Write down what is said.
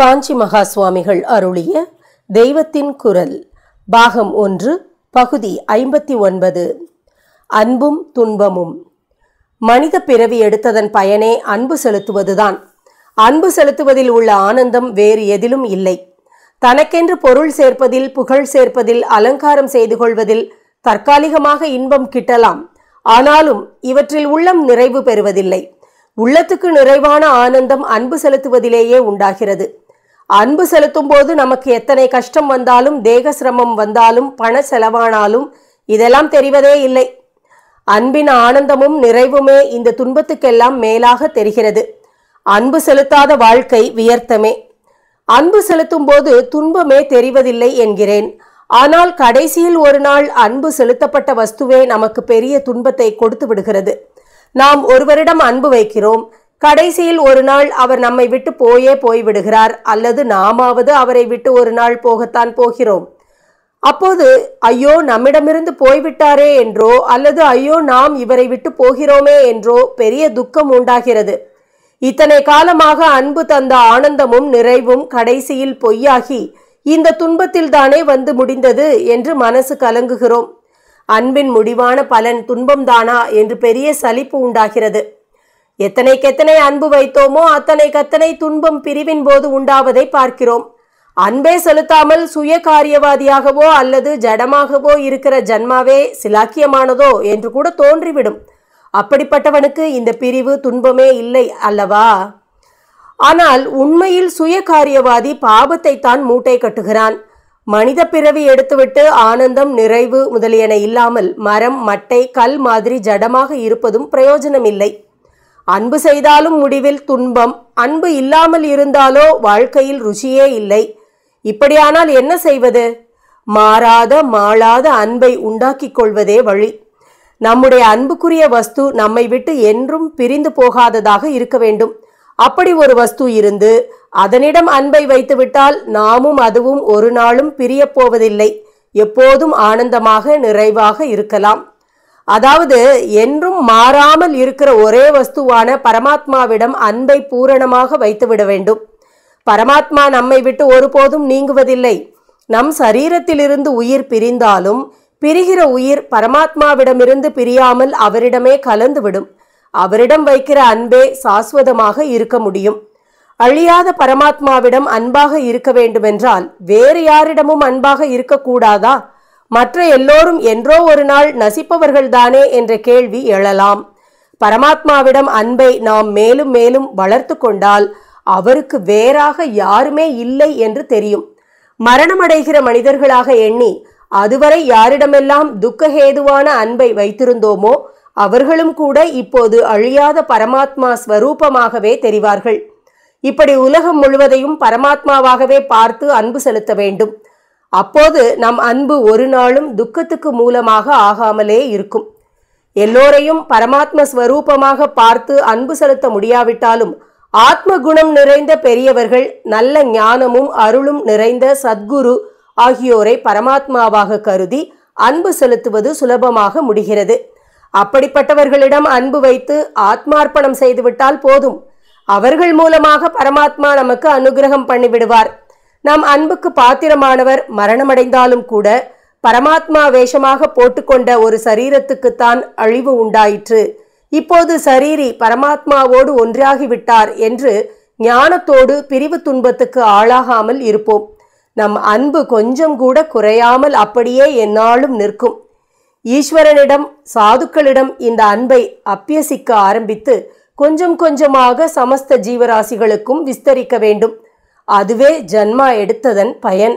காஞ்சி மகா சுவாமிகள் அருளிய தெய்வத்தின் குரல் பாகம் ஒன்று பகுதி ஐம்பத்தி ஒன்பது. அன்பும் துன்பமும். மனித பிறவி எடுத்ததன் பயனே அன்பு செலுத்துவதுதான். அன்பு செலுத்துவதில் உள்ள ஆனந்தம் வேறு எதிலும் இல்லை. தனக்கென்று பொருள் சேர்ப்பதில் புகழ் சேர்ப்பதில் அலங்காரம் செய்து கொள்வதில் தற்காலிகமாக இன்பம் கிட்டலாம். ஆனாலும் இவற்றில் உள்ளம் நிறைவு பெறுவதில்லை. உள்ளத்துக்கு நிறைவான ஆனந்தம் அன்பு செலுத்துவதிலேயே உண்டாகிறது. அன்பு செலுத்தும் போது நமக்கு எத்தனை கஷ்டம் வந்தாலும் தேக சிரமம் வந்தாலும் பண செலவானாலும் இதெல்லாம் தெரிவதே இல்லை. அன்பின் ஆனந்தமும் நிறைவுமே இந்த துன்பத்துக்கெல்லாம் மேலாக தெரிகிறது. அன்பு செலுத்தாத வாழ்க்கை வியர்த்தமே. அன்பு செலுத்தும் போது துன்பமே தெரிவதில்லை என்கிறேன். ஆனால் கடைசியில் ஒரு நாள் அன்பு செலுத்தப்பட்ட வஸ்துவே நமக்கு பெரிய துன்பத்தை கொடுத்து விடுகிறது. நாம் ஒருவரிடம் அன்பு வைக்கிறோம். கடைசியில் ஒரு நாள் அவர் நம்மை விட்டு போயே போய்விடுகிறார். அல்லது நாமாவது அவரை விட்டு ஒரு நாள் போகத்தான் போகிறோம். அப்போது ஐயோ நம்மிடமிருந்து போய்விட்டாரே என்றோ அல்லது ஐயோ நாம் இவரை விட்டு போகிறோமே என்றோ பெரிய துக்கம் உண்டாகிறது. இத்தனை காலமாக அன்பு தந்த ஆனந்தமும் நிறைவும் கடைசியில் பொய்யாகி இந்த துன்பத்தில் தானே வந்து முடிந்தது என்று மனசு கலங்குகிறோம். அன்பின் முடிவான பலன் துன்பம்தானா என்று பெரிய சலிப்பு உண்டாகிறது. எத்தனைக்கெத்தனை அன்பு வைத்தோமோ அத்தனைக்கத்தனை துன்பம் பிரிவின் போது உண்டாவதை பார்க்கிறோம். அன்பே செலுத்தாமல் சுய காரியவாதியாகவோ அல்லது ஜடமாகவோ இருக்கிற ஜன்மாவே சிலாக்கியமானதோ என்று கூட தோன்றிவிடும். அப்படிப்பட்டவனுக்கு இந்த பிரிவு துன்பமே இல்லை அல்லவா? ஆனால் உண்மையில் சுய காரியவாதி பாபத்தை தான் மூட்டை கட்டுகிறான். மனித பிறவி எடுத்துவிட்டு ஆனந்தம் நிறைவு முதலியன இல்லாமல் மரம் மட்டை கல் மாதிரி ஜடமாக இருப்பதும் பிரயோஜனமில்லை. அன்பு செய்தாலும் முடிவில் துன்பம் அன்பு இல்லாமல் இருந்தாலோ வாழ்க்கையில் ருசியே இல்லை. இப்படியானால் என்ன செய்வது? மாறாத மாளாத அன்பை உண்டாக்கிக் கொள்வதே வழி. நம்முடைய அன்புக்குரிய வஸ்து நம்மை விட்டு என்றும் பிரிந்து போகாததாக இருக்க வேண்டும். அப்படி ஒரு வஸ்து இருந்து அதனிடம் அன்பை வைத்துவிட்டால் நாமும் அதுவும் ஒரு நாளும் பிரியப் போவதில்லை. எப்போதும் ஆனந்தமாக நிறைவாக இருக்கலாம். அதாவது என்றும் மாறாமல் இருக்கிற ஒரே வஸ்துவான பரமாத்மாவிடம் அன்பை பூரணமாக வைத்துவிட வேண்டும். பரமாத்மா நம்மை விட்டு ஒருபோதும் நீங்குவதில்லை. நம் சரீரத்திலிருந்து உயிர் பிரிந்தாலும் பிரிகிற உயிர் பரமாத்மாவிடமிருந்து பிரியாமல் அவரிடமே கலந்துவிடும். அவரிடம் வைக்கிற அன்பே சாஸ்வதமாக இருக்க முடியும். அழியாத பரமாத்மாவிடம் அன்பாக இருக்க வேண்டுமென்றால் வேறு யாரிடமும் அன்பாக இருக்கக்கூடாதா? மற்ற எல்லோரும் என்றோ ஒரு நாள் நசிப்பவர்கள்தானே என்ற கேள்வி எழலாம். பரமாத்மாவிடம் அன்பை நாம் மேலும் மேலும் வளர்த்து கொண்டால் அவருக்கு வேறாக யாருமே இல்லை என்று தெரியும். மரணமடைகிற மனிதர்களாக எண்ணி அதுவரை யாரிடமெல்லாம் துக்கஹேதுவான அன்பை வைத்திருந்தோமோ அவர்களும் கூட இப்போது அழியாத பரமாத்மா ஸ்வரூபமாகவே தெரிவார்கள். இப்படி உலகம் முழுவதையும் பரமாத்மாவாகவே பார்த்து அன்பு செலுத்த வேண்டும். அப்போது நம் அன்பு ஒரு நாளும் துக்கத்துக்கு மூலமாக ஆகாமலே இருக்கும். எல்லோரையும் பரமாத்ம ஸ்வரூபமாக பார்த்து அன்பு செலுத்த முடியாவிட்டாலும் ஆத்ம குணம் நிறைந்த பெரியவர்கள் நல்ல ஞானமும் அருளும் நிறைந்த சத்குரு ஆகியோரை பரமாத்மாவாக கருதி அன்பு செலுத்துவது சுலபமாக முடிகிறது. அப்படிப்பட்டவர்களிடம் அன்பு வைத்து ஆத்மார்ப்பணம் செய்துவிட்டால் போதும். அவர்கள் மூலமாக பரமாத்மா நமக்கு அனுகிரகம் பண்ணிவிடுவார். நம் அன்புக்கு பாத்திரமானவர் மரணமடைந்தாலும் கூட பரமாத்மா வேஷமாக போட்டுக்கொண்ட ஒரு சரீரத்துக்குத்தான் அழிவு உண்டாயிற்று. இப்போது சரீரி பரமாத்மாவோடு ஒன்றாகிவிட்டார் என்று ஞானத்தோடு பிரிவு துன்பத்துக்கு ஆளாகாமல் இருப்போம். நம் அன்பு கொஞ்சம் கூட குறையாமல் அப்படியே என்னாலும் நிற்கும். ஈஸ்வரனிடம் சாதுக்களிடம் இந்த அன்பை அப்பியசிக்க ஆரம்பித்து கொஞ்சம் கொஞ்சமாக சமஸ்த ஜீவராசிகளுக்கும் விஸ்தரிக்க வேண்டும். அதுவே ஜன்மா எடுத்ததன் பயன்.